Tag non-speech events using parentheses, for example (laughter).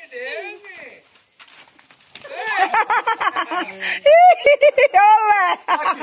(laughs) Olha!